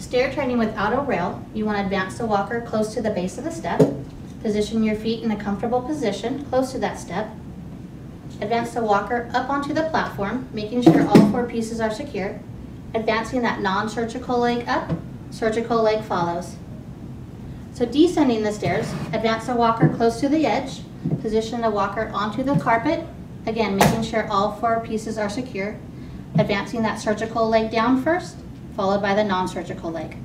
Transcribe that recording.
Stair training without a rail, you want to advance the walker close to the base of the step. Position your feet in a comfortable position close to that step. Advance the walker up onto the platform, making sure all four pieces are secure. Advancing that non-surgical leg up, surgical leg follows. So descending the stairs, advance the walker close to the edge, position the walker onto the carpet, again making sure all four pieces are secure. Advancing that surgical leg down first, followed by the non-surgical leg.